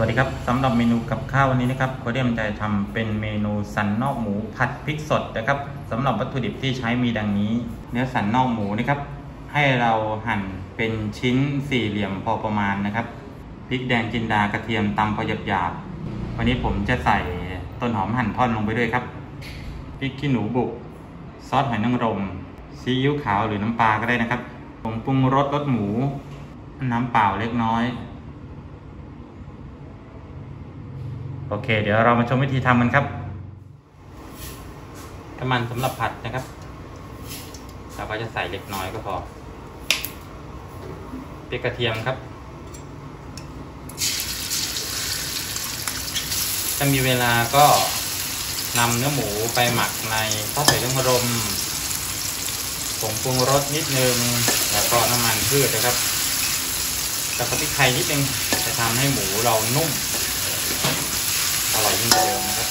วัสดีครับสำหรับเมนูกับข้าววันนี้นะครับโคเดียมใจทำเป็นเมนูสันนอกหมูผัดพริกสดนะครับสำหรับวัตถุดิบที่ใช้มีดังนี้ เนื้อสันนอกหมูนะครับ ให้เราหั่นเป็นชิ้นสี่เหลี่ยมพอประมาณนะครับพริกแดงจินดากระเทียมตำพอหยาบๆวันนี้ผมจะใส่ต้นหอมหั่นท่อนลงไปด้วยครับพริกขี้หนูบุก ซอสหอยนางรมซีอิ๊วขาวหรือน้ำปลาก็ได้นะครับผงปรุงรสรสหมู น้ำเปล่าเล็กน้อย โอเค เดี๋ยวเรามาชมวิธีทำกันครับน้ำมันสำหรับผัดนะครับ เราก็จะใส่เล็กน้อยก็พอพริกกระเทียมครับ ถ้ามีเวลาก็นำเนื้อหมูไปหมักในข้าวใส่เรื่องรมผงปรุงรสนิดนึง แล้วก็น้ำมันพืชนะครับ แล้วก็พริกไทยนิดนึงจะทำให้หมูเรานุ่ม ยิ่งกว่าเดิมนะครับ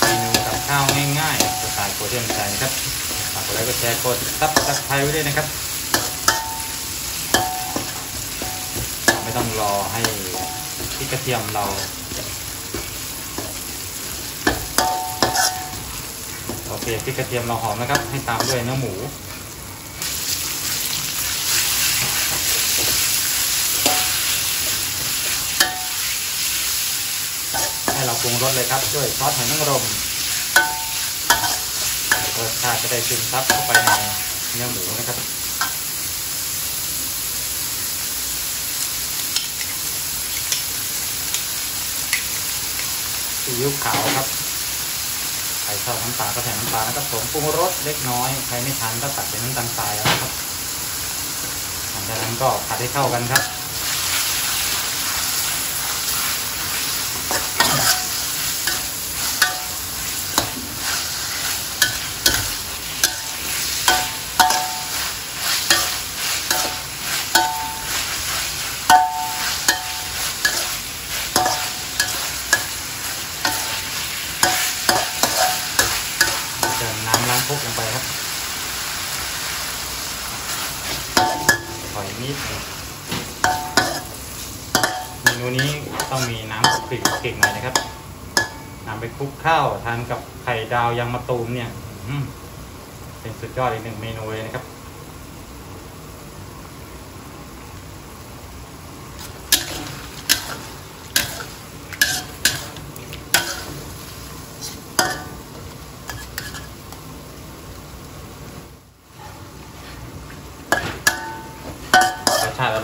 เมนูกับข้าวง่ายๆสไตล์ครัวเที่ยวตามใจนะครับฝากกดไลค์กดแชร์กด subscribe ไว้ด้วยนะครับ ไม่ต้องรอให้พริกกระเทียมเราโอเคพริกกระเทียมเราหอมนะครับ ให้ตามด้วยเนื้อหมู ให้เรา ปรุงรสเลยครับ ด้วยซอสหอยนางรมรสชาติจะได้ซึมซับเข้าไปในเนื้อหมูนะครับซีอิ๊วขาวครับ ใครชอบน้ำตาลก็ใส่น้ำตาลนะครับผมปรุงรสเล็กน้อย ใครไม่ทานก็ตัดเป็นน้ำตาลทรายแล้วนะครับหลังจากนั้นก็ผัดให้เข้ากันครับ เติมน้ำล้างครกลงไปครับถ อยนิดเมนูนี้ต้องมีน้ำกลิ่นเก่งหน่อยนะครับนำไปคลุกข้าวทานกับไข่ดาวยังมะตูมเนี่ยเป็นสุดยอดอีกหนึ่งเมนูเลยนะครับ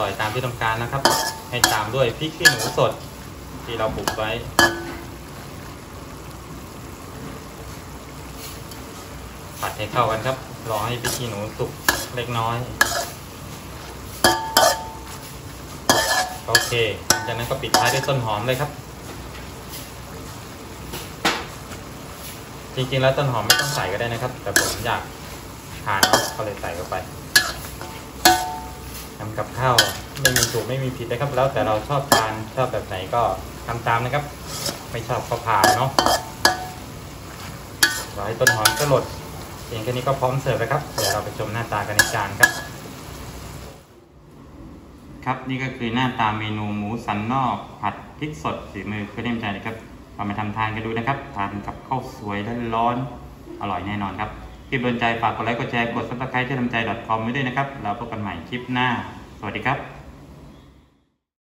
อยตามที่ต้องการนะครับ ให้ตามด้วยพริกขี้หนูสด ที่เราบุกไว้ ผัดให้เข้ากันครับ รอให้พริกขี้หนูสุกเล็กน้อย โอเค จากนั้นก็ปิดท้ายด้วยต้นหอมเลยครับ จริงๆแล้วต้นหอมไม่ต้องใส่ก็ได้นะครับ แต่ผมอยากทานก็เลยใส่เข้าไป ทำกับข้าวไม่มีถูกไม่มีผิดนะครับ แล้วแต่เราชอบทานชอบแบบไหนก็ทำตามนะครับ ไม่ชอบก็ผ่านเนาะรอให้ต้นหอมสลดเพียงแค่นี้ก็พร้อมเสิร์ฟแล้วครับเดี๋ยวเราไปชมหน้าตากันในจานครับ ครับนี่ก็คือหน้าตาเมนูหมูสันนอกผัดพริกสดฝีมือเพื่อนเล่มใจนะครับเรามาทำทานกันดูนะครับทานกับข้าวสวยร้อนๆอร่อยแน่นอนครับ คลิปโดนใจฝากกดไลค์กดแชร์กดซับสไครต์ที่ทำใจ .com ไว้ด้วยนะครับ เราพบกันใหม่คลิปหน้า สวัสดีครับ